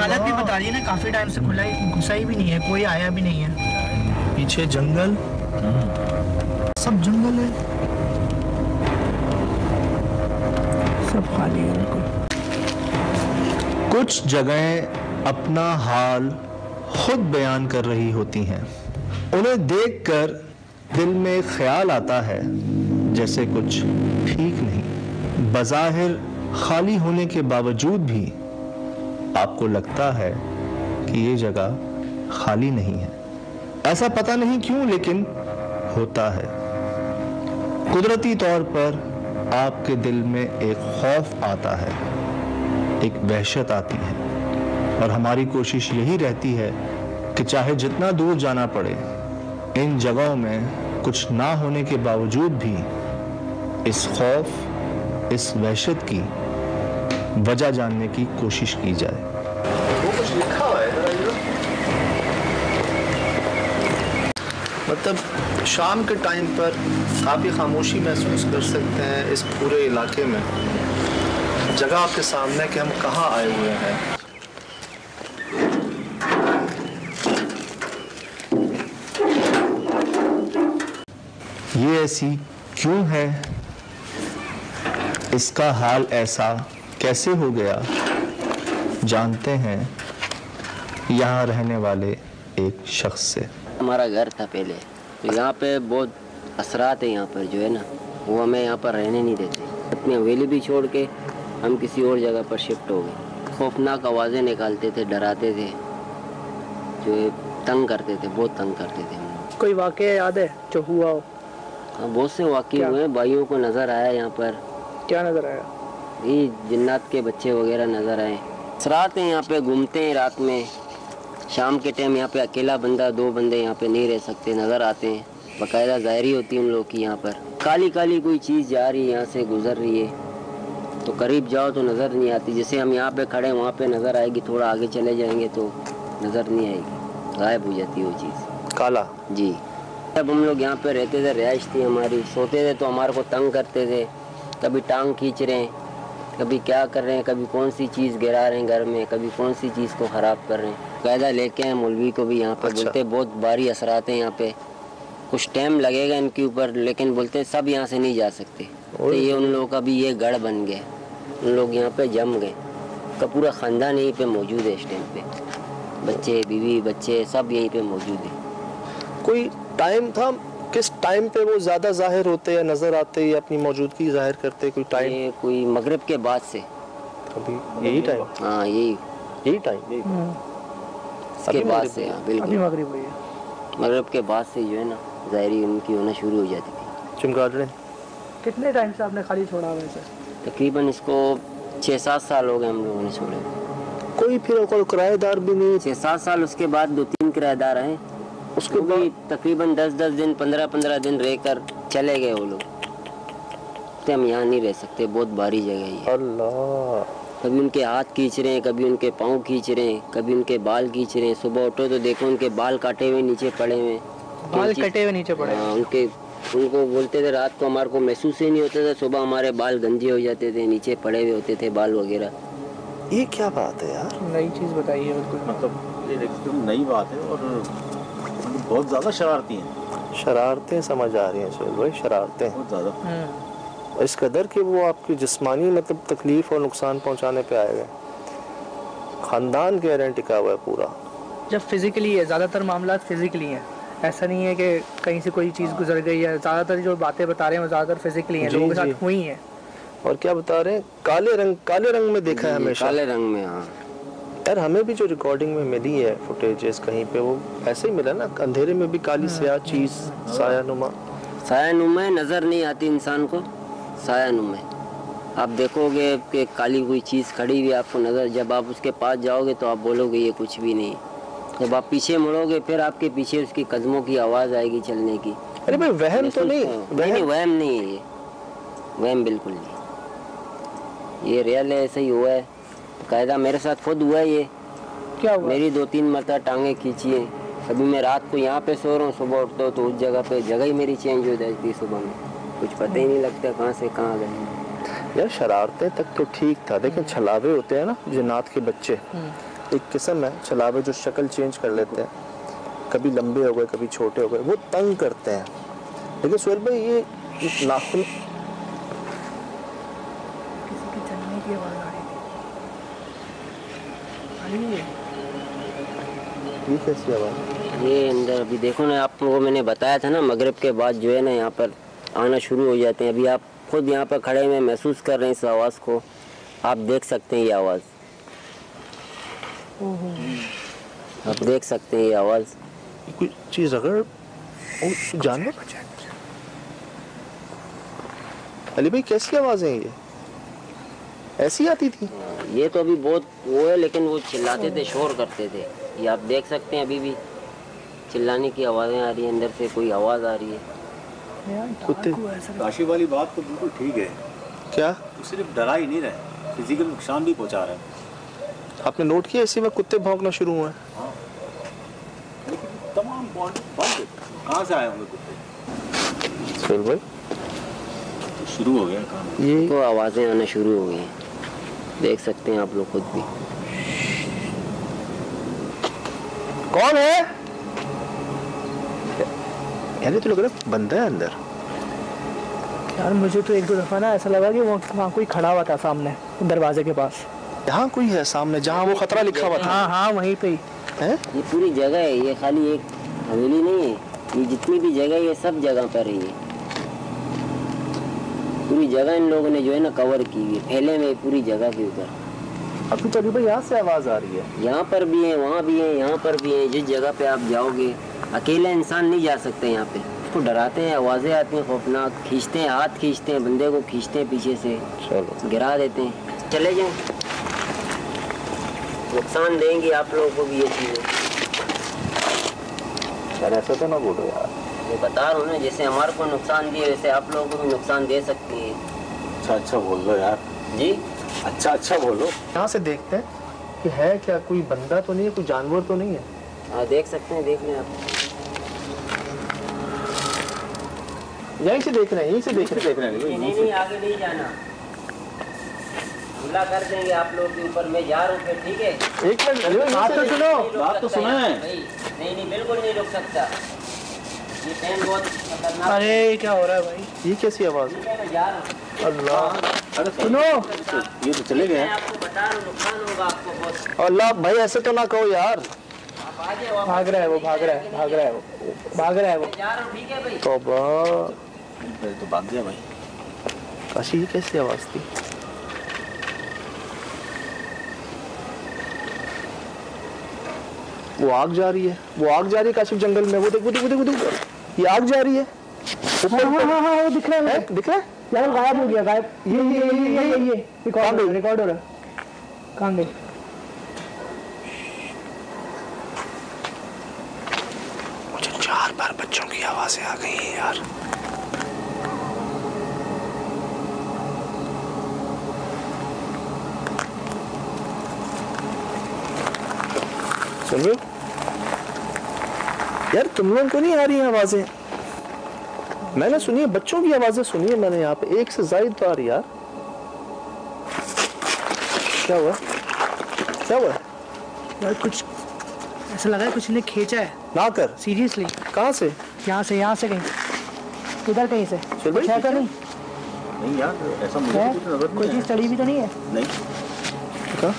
हालत भी बता दी ना, काफ़ी टाइम से खुला ही घुसा ही भी नहीं है, कोई आया भी नहीं है। पीछे जंगल। सब जंगल है। सब खाली है, बिल्कुल। कुछ जगहें अपना हाल खुद बयान कर रही होती हैं। उन्हें देखकर दिल में ख्याल आता है, जैसे कुछ ठीक नहीं। बज़ाहिर खाली होने के बावजूद भी आपको लगता है कि ये जगह खाली नहीं है। ऐसा पता नहीं क्यों, लेकिन होता है। कुदरती तौर पर आपके दिल में एक खौफ आता है, एक वहशत आती है। और हमारी कोशिश यही रहती है कि चाहे जितना दूर जाना पड़े, इन जगहों में कुछ ना होने के बावजूद भी इस खौफ, इस वहशत की वजह जानने की कोशिश की जाए वो कुछ लिखा हुआ है मतलब शाम के टाइम पर काफ़ी खामोशी महसूस कर सकते हैं इस पूरे इलाके में। जगह आपके सामने कि हम कहाँ आए हुए हैं। ये ऐसी क्यों है? इसका हाल ऐसा कैसे हो गया? जानते हैं, यहाँ रहने वाले एक शख्स से। हमारा घर था पहले। तो यहाँ पे बहुत असरात है यहाँ पर जो है ना वो हमें यहाँ पर रहने नहीं देते। अपनी हवेली भी छोड़ के हम किसी और जगह पर शिफ्ट हो गए। खौफनाक आवाज़ें निकालते थे डराते थे जो है तंग करते थे बहुत तंग करते थे हम कोई वाक़ याद है जो हुआ हो? हाँ, बहुत से वाक़े? हुए हैं भाइयों को नज़र आया यहाँ पर। क्या नज़र आया? ये जिन्नात के बच्चे वगैरह नज़र आए। असरात हैं यहाँ पे घूमते हैं रात में। शाम के टाइम यहाँ पे अकेला बंदा दो बंदे यहाँ पे नहीं रह सकते नज़र आते हैं। बाकायदा ज़ाहरी होती है उन लोग की यहाँ पर। काली काली कोई चीज़ जा रही है यहाँ से गुजर रही है। तो करीब जाओ तो नज़र नहीं आती। जैसे हम यहाँ पे खड़े हैं वहाँ पे नज़र आएगी थोड़ा आगे चले जाएँगे तो नज़र नहीं आएगी। गायब हो जाती है वो चीज़। काला? जी। जब हम लोग यहाँ पे रहते थे रिहाइश थी हमारी। सोते थे तो हमारे को तंग करते थे। कभी टांग खींच रहे हैं। कभी क्या कर रहे हैं कभी कौन सी चीज़ गिरा रहे हैं घर में कभी कौन सी चीज़ को ख़राब कर रहे हैं। कायदा लेके आए मौलवी को भी यहाँ पे अच्छा। बोलते बहुत भारी असरात हैं यहाँ पे। कुछ टाइम लगेगा इनके ऊपर लेकिन बोलते सब यहाँ से नहीं जा सकते। तो ये उन लोगों का भी ये गढ़ बन गया। उन लोग यहाँ पे जम गए। का पूरा ख़ानदान यहीं पे मौजूद है इस टाइम पे। बच्चे बीवी बच्चे सब यहीं पे मौजूद है। कोई टाइम था किस टाइम पे वो ज़्यादा ज़ाहिर होते या नज़र आते या अपनी मौजूदगी ज़ाहिर करते कोई टाइम ये कोई मगरिब के बाद से। अभी यही टाइम हाँ यही। यही टाइम इसके बाद से हाँ बिल्कुल। मगरिब मगरब के बाद से जो है ना ज़ाहरी उनकी होना शुरू हो जाती थी। चमगादड़े कितने टाइम से आपने खाली छोड़ा हुआ है सर तकरीबन इसको छः सात साल हो गए हम लोगों ने छोड़े। कोई फिर कोई किराएदार भी नहीं? छः सात साल उसके बाद दो तीन किराएदार हैं उसके भी तकरीबन दस दस दिन पंद्रह पंद्रह दिन रह कर चले गए वो लोग। तो हम यहाँ नहीं रह सकते बहुत भारी जगह है अल्लाह। कभी उनके हाथ खींच रहे हैं कभी उनके पाँव खींच रहे हैं कभी उनके बाल खींच रहे हैं। सुबह उठो तो देखो उनके बाल काटे हुए नीचे पड़े हुए बाल कटे हुए नीचे पड़े हाँ, उनके उनको बोलते थे रात को हमारे को महसूस ही नहीं होता था सुबह हमारे बाल गंजे हो जाते थे नीचे पड़े हुए होते थे बाल वगैरह। ये क्या बात है यार? नई चीज़ बताई है बिल्कुल। मतलब ये एकदम नई बात है और बहुत ज़्यादा शरारती हैं। शरारतें समझ आ रही हैं सुहेल भाई शरारतें। बहुत ज़्यादा। हम्म, इस कदर कि वो आपकी जिस्मानी मतलब तकलीफ़ और नुकसान पहुँचाने पे आए गए खानदान के एरेंट टिका हुआ है पूरा। जब फिजिकली है ज़्यादातर मामला फिजिकली हैं। ऐसा नहीं है कि कहीं से कोई चीज़ गुजर गई है। ज़्यादातर जो बातें बता रहे हैं वो ज़्यादातर फिजिकली हैं। लोगों के साथ हुई हैं। और क्या बता रहे हैं? काले रंग काले रंग में देखा है हमेशा। काले रंग में हाँ। यार हमें भी जो रिकॉर्डिंग में मिली है फुटेजेस कहीं पे वो ऐसे ही मिला ना अंधेरे में भी काली स्याह चीज़ साया नुमा साया नुमा नज़र नहीं आती इंसान को साया नुमा आप देखोगे कि काली कोई चीज़ खड़ी हुई आपको नज़र जब आप उसके पास जाओगे तो आप बोलोगे ये कुछ भी नहीं। जब आप पीछे मुड़ोगे फिर आपके पीछे उसकी कदमों की आवाज़ आएगी चलने की। अरे भाई वहम तो नहीं महसूस- नहीं वहम वहम नहीं है ये। वहम बिल्कुल नहीं। ये रियल है ऐसा ही हुआ है। कायदा मेरे साथ खुद हुआ ये। क्या हुआ? मेरी दो तीन मरतबा टांगे खींची हैं। कभी मैं रात को यहाँ पे सो रहा हूँ सुबह उठता हूँ तो उस जगह पे जगह ही मेरी चेंज हो जाती है सुबह में। कुछ पता ही नहीं लगता कहाँ से कहाँ गए यार शरारतें तक तो ठीक था लेकिन छलावे होते हैं ना जिन्नात के बच्चे। एक किस्म है छलावे जो शक्ल चेंज कर लेते हैं। कभी लंबे हो गए कभी छोटे हो गए वो तंग करते हैं। लेकिन सुहेल भाई ये नाखून किसी के चलने की आवाज़ आ रही है। ये ये अंदर अभी देखो ना आपको मैंने बताया था ना मगरब के बाद जो है ना यहाँ पर आना शुरू हो जाते हैं। अभी आप खुद यहाँ पर खड़े में महसूस कर रहे हैं इस आवाज़ को। आप देख सकते हैं ये आवाज़। आप देख सकते हैं ये आवाज़। कोई चीज़ अगर जानवर? अली भाई कैसी आवाज़ है ये? ऐसी आती थी। ये तो अभी बहुत वो है लेकिन वो चिल्लाते थे शोर करते थे। ये आप देख सकते हैं अभी भी। चिल्लाने की आवाज़ें आ रही है अंदर से कोई आवाज़ आ रही है। कुत्ते। काशी वाली बात तो बिल्कुल ठीक है। क्या? वो सिर्फ़ डरा ही नहीं रहे फ़िज़िकल नुकसान भी पहुँचा रहे हैं। आपने नोट किया इसी में कुत्ते भौंकना शुरू हुए लेकिन तमाम बॉन्ड बंद। कहाँ से आए होंगे कुत्ते? भाई? तो शुरू हो गया काम। ये तो आवाज़ें आना शुरू हो गई हैं। देख सकते हैं आप लोग खुद भी। कौन है? यार तो लग रहा है बंदा है अंदर। यार मुझे तो एक दो दफ़ा ना ऐसा लगा कि वो वहाँ कोई खड़ा हुआ था सामने दरवाजे के पास। यहाँ कोई है सामने जहाँ वो खतरा लिखा हुआ था। हाँ हाँ वहीं पे ही। है? ये पूरी जगह है ये खाली एक हवेली नहीं है। ये जितनी भी जगह है ये सब जगह पर ही है। पूरी जगह इन लोगों ने जो है ना कवर की हुई फैले में पूरी जगह के ऊपर। अभी तो अभी भाई यहाँ से आवाज़ आ रही है। यहाँ पर भी है वहाँ भी है यहाँ पर भी है। जिस जगह पे आप जाओगे अकेला इंसान नहीं जा सकते यहाँ पे। उसको डराते हैं आवाज़ें आती हैं खौफनाक। खींचते हैं हाथ खींचते हैं बंदे को खींचते हैं पीछे से। चलो। गिरा देते हैं। चले जाएँ। नुकसान देंगी आप लोगों को भी ये चीज़ें। ऐसा तो ना बोलो यार। मैं बता रहा हूँ ना जैसे हमारे को नुकसान दिए वैसे आप लोगों को भी नुकसान दे सकती है अच्छा अच्छा बोल लो यार जी अच्छा अच्छा बोलो यहाँ से देखते हैं कि है क्या कोई बंदा तो नहीं है कोई जानवर तो नहीं है हाँ देख सकते हैं देख लें आप यहीं से देख रहे हैं यहीं से देख रहे देख रहे हैं नहीं नहीं नहीं, आगे नहीं जाना हमला कर देंगे आप लोगों के ऊपर मैं जा रहा हूँ ठीक है एक मिनट बात तो सुनो बात तो सुना है। नहीं नहीं बिल्कुल नहीं रुक सकता ये ट्रेन बहुत खतरनाक अरे क्या हो रहा है भाई? ये कैसी आवाज़? है अल्लाह। अरे सुनो। ये तो चले गए मैं आपको बता रहा नुकसान होगा आपको बहुत अल्लाह भाई ऐसे तो ना कहो यार। भाग रहा है वो भाग रहा है भाग रहा है वो भाग रहा है वो। तौबा। तो भाग गया भाई। काशी ये कैसी आवाज़ थी? वो आग जा रही है वो आग जा रही है काशिफ जंगल में। वो देख वो देख वो देख वो देख। ये आग जा रही है। ऊपर हाँ हाँ हाँ वो दिख रहा है। है? दिख रहा है? यार गायब हो गया गायब। ये ये ये ये ये ये। रिकॉर्ड हो रहा है रिकॉर्ड हो रहा है। कहाँ गई? मुझे चार बार बच्चों की आवाज़ें आ गई हैं यार। सुन रहे हो? यार तुम लोगों को नहीं आ रही हैं आवाज़ें? मैंने सुनी है बच्चों की आवाज़ें सुनी है मैंने यहाँ पे। एक से जायद तो आ रही यार। क्या हुआ? क्या हुआ? यार कुछ ऐसा लगा है कुछ ने खींचा है। ना कर। सीरियसली कहाँ से? यहाँ से यहाँ से कहीं। इधर कहीं से? चल भाई, कुछ है तो नहीं नहीं यार ऐसा मुझे है? कुछ नज़र कोई नहीं चीज़ चढ़ी भी तो नहीं है? नहीं। कहाँ?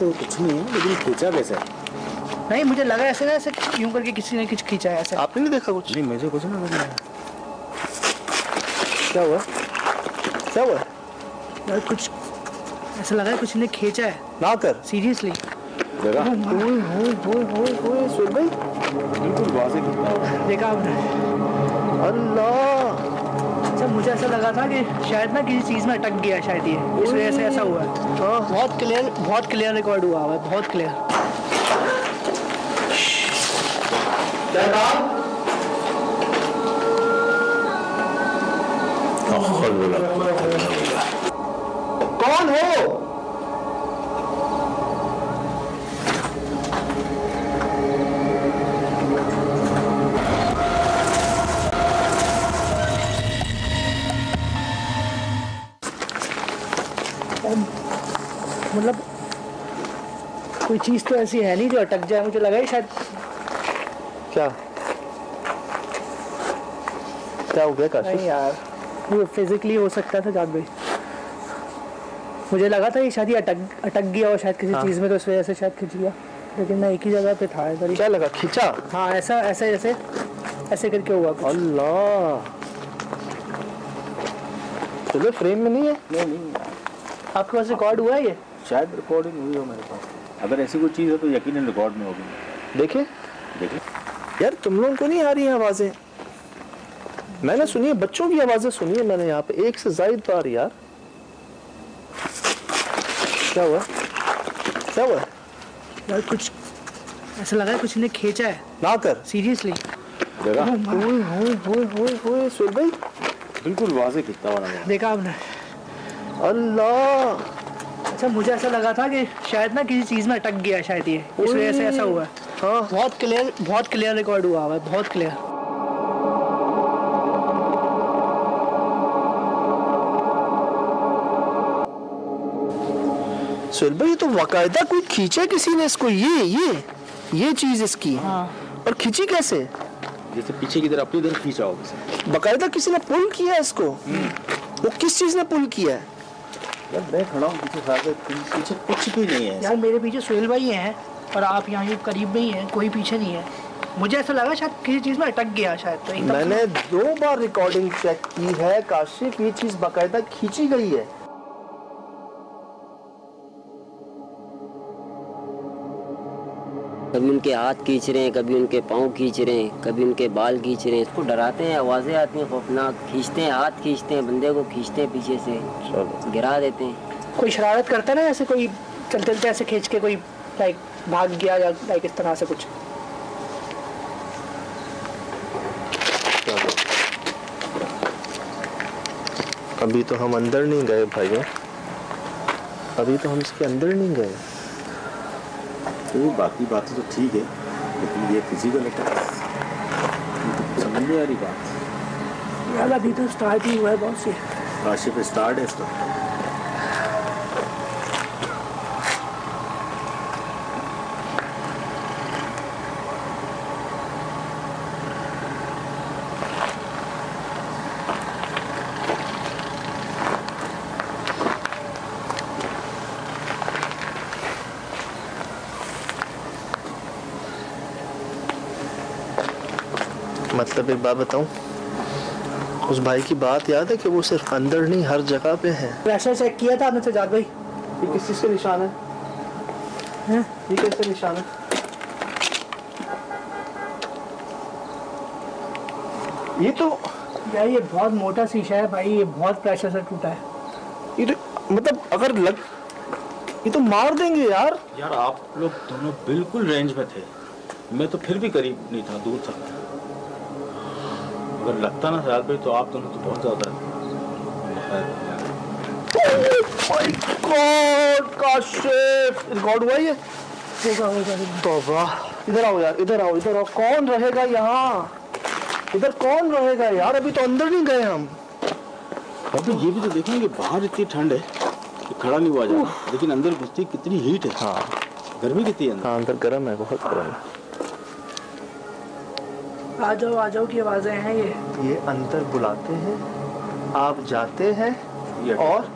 तो कुछ नहीं है लेकिन खींचा कैसे? नहीं मुझे लगा ऐसे ना ऐसे यूँ करके किसी ने कुछ खींचा है ऐसे। आपने नहीं देखा कुछ? नहीं मुझे कुछ नहीं क्या हुआ? क्या हुआ? यार कुछ ऐसा लगा है कुछ ने खींचा है। ना कर। सीरियसली बिल्कुल वाजे देखा आपने? अल्लाह। अच्छा मुझे ऐसा लगा था कि शायद ना किसी चीज़ में अटक गया शायद ये। इस वजह से ऐसा हुआ है। हाँ बहुत क्लियर बहुत क्लियर रिकॉर्ड हुआ हुआ है बहुत क्लियर कौन हो मतलब कोई चीज़ तो ऐसी है नहीं जो अटक जाए, मुझे लगा ही शायद क्या? क्या हो गया नहीं यार वो फिजिकली हो सकता था जाग भाई मुझे लगा था ये शायद ये अटक अटक गया और शायद किसी हाँ। चीज़ में तो इस वजह से शायद खिंच गया। लेकिन मैं एक ही जगह पे था इधर क्या लगा खींचा? हाँ ऐसा ऐसे ऐसे ऐसे करके हुआ कुछ। अल्लाह। चलो फ्रेम में नहीं है? नहीं नहीं आपके पास रिकॉर्ड हुआ है ये? शायद रिकॉर्डिंग हुई हो मेरे पास। अगर ऐसी कोई चीज़ है तो यकीनन रिकॉर्ड में होगी। देखे। देखिए यार तुम लोगों को नहीं आ रही हैं आवाज़ें? मैंने सुनी है बच्चों की आवाज़ें सुनी है मैंने यहाँ पे। एक से जायद बार यार। क्या हुआ? क्या हुआ? यार कुछ ऐसा लगा है कुछ ने खींचा है। ना कर। सीरियसली जगह ओए होए होए होए होए सुन भाई। बिल्कुल वाजे कितना नज़र देखा आपने? अल्लाह! अच्छा मुझे ऐसा लगा था कि शायद ना किसी चीज़ में अटक गया शायद ये। इस वजह से ऐसा हुआ। हाँ। बहुत क्लियर बहुत क्लियर रिकॉर्ड हुआ हुआ है बहुत क्लियर सुहेल भाई ये तो वकायदा कोई खींचा किसी ने इसको? ये ये ये चीज़ इसकी। हाँ। और खींची कैसे? जैसे पीछे की तरफ़ अपनी तरफ़ खींचा हो किसी बकायदा किसी ने पुल किया है इसको? वो किस चीज़ ने पुल किया है? यार मैं खड़ा हूँ पीछे साथ पीछे कुछ भी नहीं है। यार मेरे पीछे सुहेल भाई हैं और आप यहाँ ये करीब में ही हैं कोई पीछे नहीं है। मुझे ऐसा लगा शायद किसी चीज़ में अटक गया शायद तो मैंने दो बार रिकॉर्डिंग चेक की है काशिफ ये चीज़ बाकायदा खींची गई है। कभी उनके हाथ खींच रहे हैं कभी उनके पाँव खींच रहे हैं कभी उनके बाल खींच रहे हैं। इसको डराते हैं आवाज़ें आती हैं खौफनाक। खींचते हैं हाथ खींचते हैं बंदे को खींचते हैं पीछे से। गिरा देते हैं। कोई शरारत करता है ना ऐसे कोई चलते चलते ऐसे खींच के कोई लाइक भाग गया या लाइक इस तरह से कुछ? अभी तो हम अंदर नहीं गए भाइयों। अभी तो हम इसके अंदर नहीं गए। तो बाकी बातें तो ठीक है लेकिन ये फ़िज़िकल अटैक समझ नहीं आ रही बात अभी तो स्टार्ट ही हुआ है बहुत से। सी पे स्टार्ट है इसका। मतलब एक बात बताऊँ उस भाई की बात याद है कि वो सिर्फ़ अंदर नहीं हर जगह पे है। प्रेशर चेक किया था आपने सजाद भाई? ये किस चीज़ का निशान है? हैं? ये कैसे निशान है? ये तो यार ये बहुत मोटा शीशा है भाई ये बहुत प्रेशर से टूटा है। ये तो मतलब अगर लग ये तो मार देंगे यार। यार आप लोग दोनों बिल्कुल रेंज में थे। मैं तो फिर भी करीब नहीं था दूर था अगर लगता ना साथ भाई तो आप दोनों तो बहुत ज़्यादा रिकॉर्ड हुआ ये। तौबा इधर आओ यार इधर आओ इधर आओ। कौन रहेगा यहाँ? इधर कौन रहेगा यार? अभी तो अंदर नहीं गए हम। अभी ये भी तो देखें कि बाहर इतनी ठंड है कि खड़ा नहीं हुआ जा लेकिन अंदर घुसती कितनी हीट है। हाँ। गर्मी कितनी है हाँ अंदर गर्म है बहुत गर्म है। आ जाओ आ जाओ की आवाज़ें हैं ये। ये अंदर बुलाते हैं आप जाते हैं और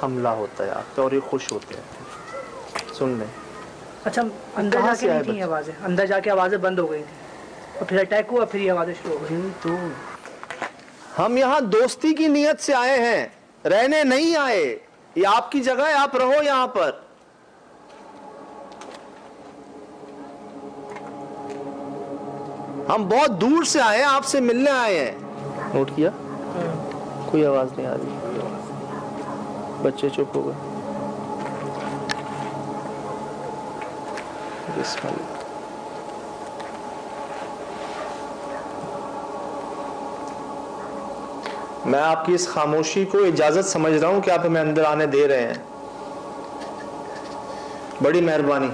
हमला होता है आप पे और ये खुश होते हैं। सुन ले। अच्छा अंदर जाके नहीं थी आवाज़ें। अंदर जाके आवाज़ें बंद हो गई थी। और फिर अटैक हुआ फिर ये आवाज़ें शुरू हो गई। तो। हम यहाँ दोस्ती की नीयत से आए हैं। रहने नहीं आए। ये आपकी जगह है आप रहो यहाँ पर। हम बहुत दूर से आए हैं, आपसे मिलने आए हैं। नोट किया? कोई आवाज़ नहीं आ रही। बच्चे चुप हो गए। मैं आपकी इस खामोशी को इजाज़त समझ रहा हूँ कि आप हमें अंदर आने दे रहे हैं। बड़ी मेहरबानी।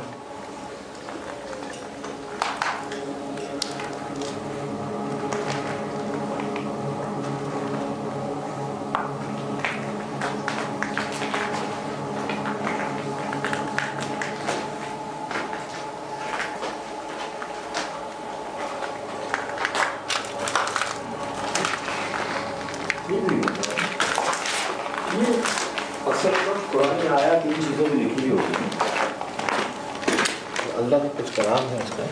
है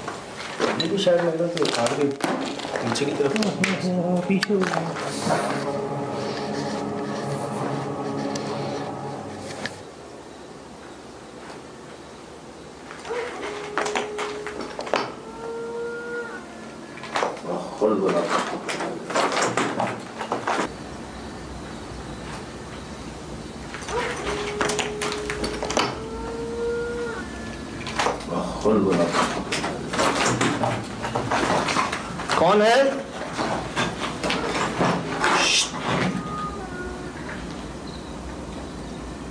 इसका ये भी शायद लग रहा है कि उखाड़ के नीचे की तरफ़ पीछे खोल बोला खोल बोला कौन है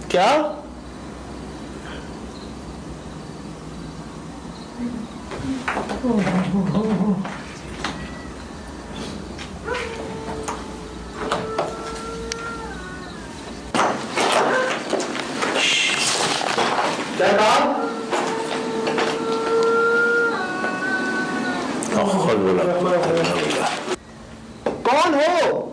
क्या क्या कहा खोल बोला कौन हो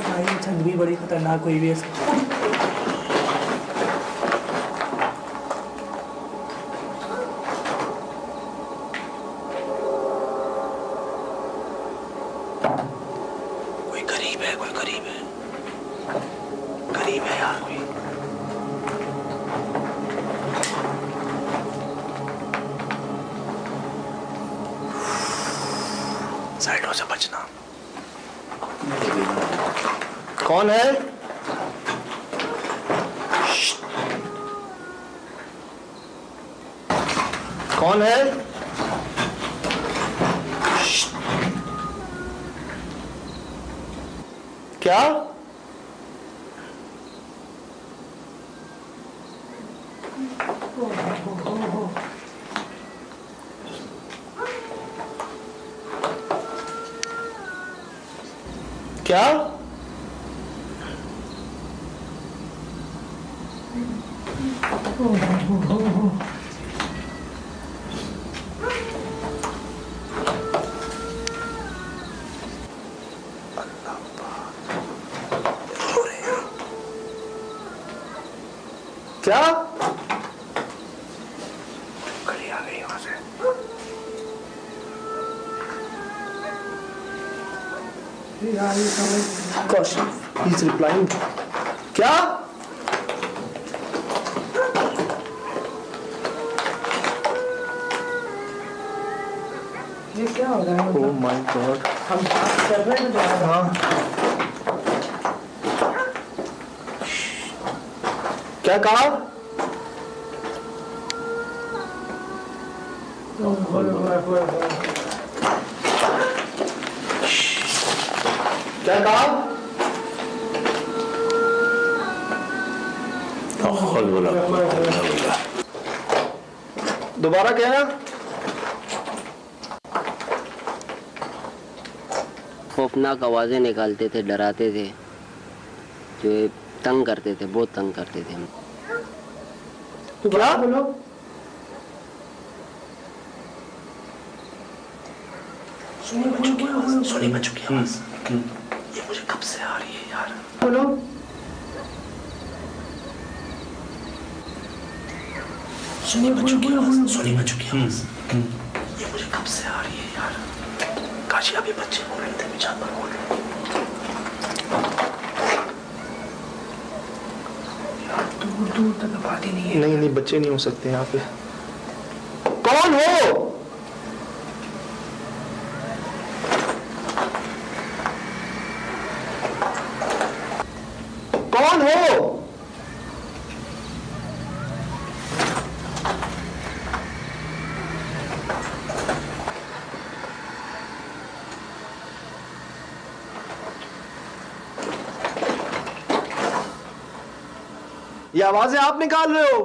भाई छंद भी हुई भी है कोई करीब है कोई करीब है। करीब है यार कोई। साइडों से बचना। कौन है? कौन है? क्या क्या? गली आ गई वहाँ से। Gosh, he's replying. क्या? ये क्या हो रहा है? Oh my God. हम बात कर रहे हैं तो हाँ। क्या कहा? क्या कहा? दोबारा कहना। खौफनाक आवाज़ें निकालते थे, डराते थे, जो तंग करते थे, बहुत तंग करते थे हम क्या? बोलो। सुनी मैं चुकी आवाज़ ये मुझे कब से आ रही है यार? बोलो। सुनी मैं चुकी आवाज़ सुनी मैं चुकी आवाज़ ये मुझे कब से आ रही है यार? काशी अभी बोल रहे थे मैं जानवर बोल रहे दूर दूर ही नहीं है। नहीं नहीं बच्चे नहीं हो सकते यहाँ पे। कौन हो? कौन हो ये आवाज़ें आप निकाल रहे हो।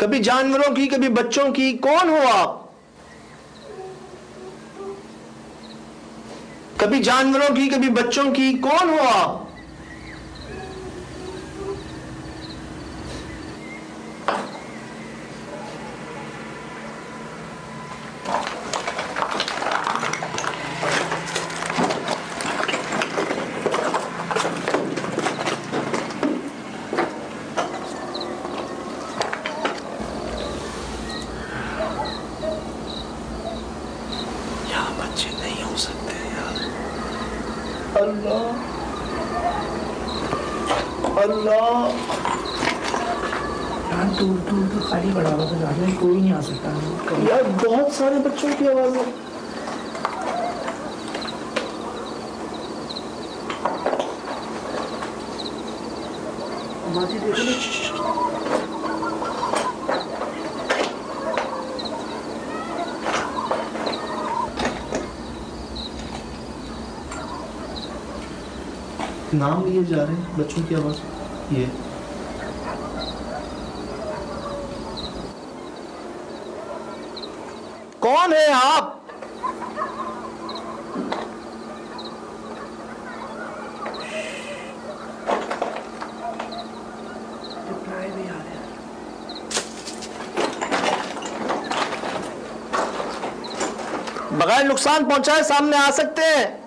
कभी जानवरों की, कभी बच्चों की, कौन हो आप? कभी जानवरों की, कभी बच्चों की, कौन हो आप यहाँ बच्चे नहीं हो सकते यार अल्लाह अल्लाह यार दूर दूर तो खाली पड़ा हुआ था में कोई नहीं आ सकता यार सारे बच्चों की आवाज़ है। देखो नाम लिए जा रहे हैं, बच्चों की आवाज़। ये। कौन है आप? बगैर नुकसान पहुँचाए सामने आ सकते हैं।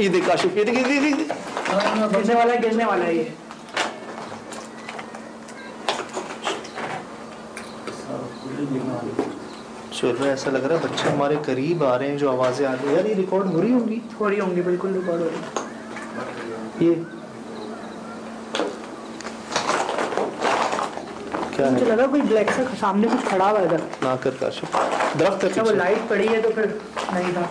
ईद काशिफ ईद गिरने वाला गिरने वाला है ये। रहा है ऐसा लग रहा है बच्चे हमारे करीब आ रहे हैं जो आवाज़ें आ रही हैं। यार ये रिकॉर्ड हो रही होंगी? हो रही होंगी बिल्कुल रिकॉर्ड हो रही ये। क्या मुझे है लगा कोई ब्लैक सा सामने कुछ खड़ा हुआ है इधर। ना कर काशिफ दरख्त अच्छा वो। लाइट पड़ी है तो फिर नहीं था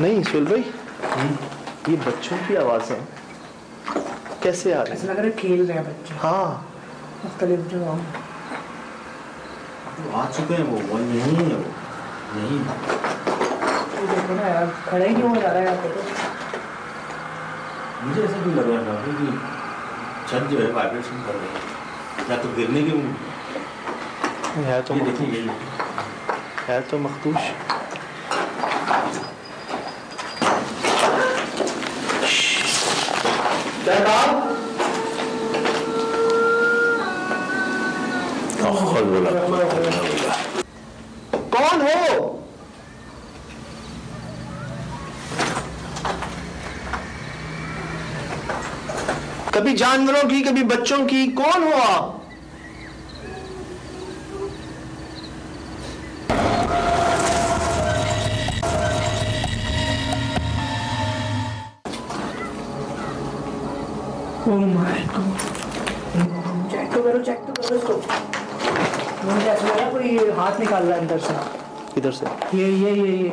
नहीं। सुल भाई ये बच्चों की आवाज़ें कैसे आ रही है? ऐसा लग रहा है खेल रहे हैं बच्चे। हाँ। मुख्तलिफ़ जो आ चुके हैं वो वो नहीं है वो नहीं देखो ना यार खड़ा ही नहीं हो जा रहा है यहाँ पे तो मुझे ऐसा क्यों लग रहा था कि छत जो है वाइब्रेशन कर रही है या तो गिरने की है तो देखिए ये है। तो मखदूश कौन हो? कभी जानवरों की कभी बच्चों की कौन हो आप? निकाल रहा अंदर से। इधर से? ये ये ये ये।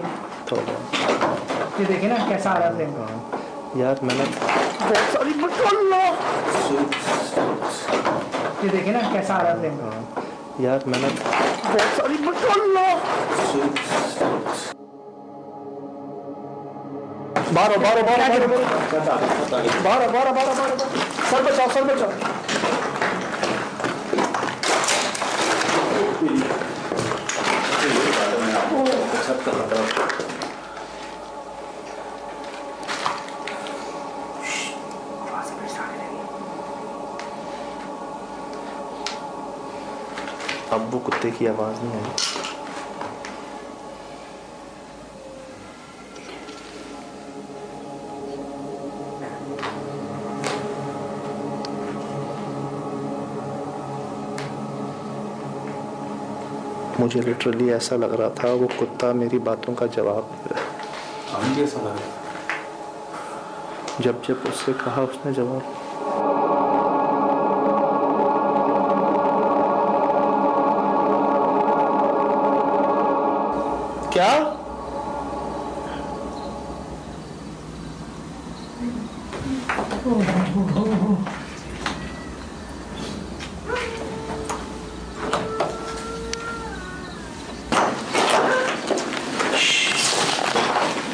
तो थोड़ा ये देखिए ना कैसा आ रहा है हाँ। यार मैंने सॉरी ये देखिए ना कैसा आ रहा है हाँ। यार मैंने सॉरी बारो बारो बारो बारो बारो बारो बारो बारो बारो सर बचाओ सर बचाओ। अब कुत्ते की आवाज़ नहीं आई। मुझे लिटरली ऐसा लग रहा था वो कुत्ता मेरी बातों का जवाब दे रहा है? जब जब उससे कहा उसने जवाब। क्या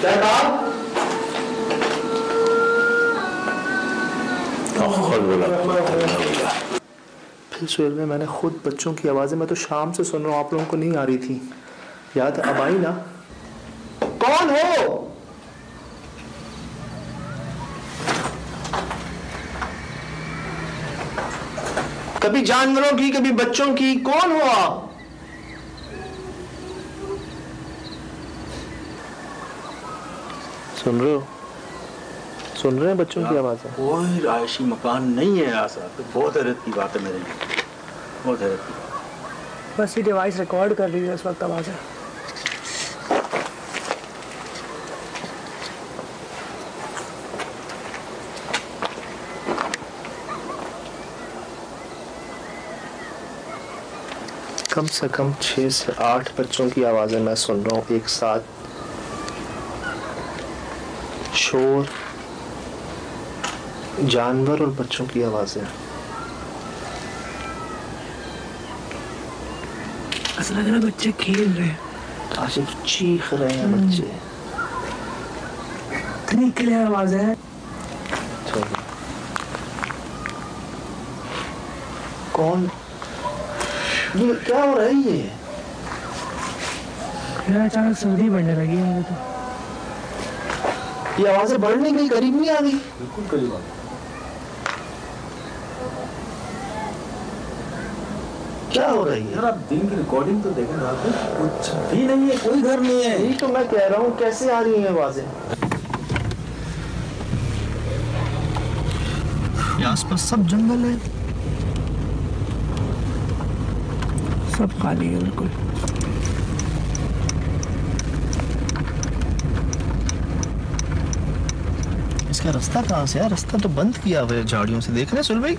क्या कहा सुहेल में मैंने खुद बच्चों की आवाज़ें मैं तो शाम से सुन रहा हूँ आप लोगों को नहीं आ रही थी। याद अब आई ना? कौन हो? कभी जानवरों की कभी बच्चों की कौन हो आप सुन रहे हो? सुन रहे हैं बच्चों की आवाज़ें? कोई रायशी मकान नहीं है यहाँ साहब तो बहुत हैरत की बात है मेरे लिए। की बात बस ये डिवाइस रिकॉर्ड कर रही है इस वक्त आवाज़ें कम से कम छः से आठ बच्चों की आवाज़ें मैं सुन रहा हूँ। एक साथ शोर जानवर और बच्चों की आवाज़ें। ऐसा लग रहा है बच्चे खेल रहे हैं। आज चीख रहे हैं बच्चे। इतनी क्लियर आवाज़ है? कौन? ये क्या हो रहा है ये? अचानक सर्दी बढ़ने लगी है मुझे तो। ये आवाज़ें बढ़ने गई करीब नहीं आ गई। बिल्कुल करीब आ गया। क्या हो रही है? यार आप दिन की रिकॉर्डिंग तो देखें रात में कुछ भी नहीं है कोई घर नहीं है। यही तो मैं कह रहा हूँ कैसे आ रही है आवाज़ें? आसपास सब जंगल है। सब खाली है बिल्कुल। इसका रास्ता कहाँ से है? रास्ता तो बंद किया हुआ है झाड़ियों से। देख रहे हैं सुन भाई?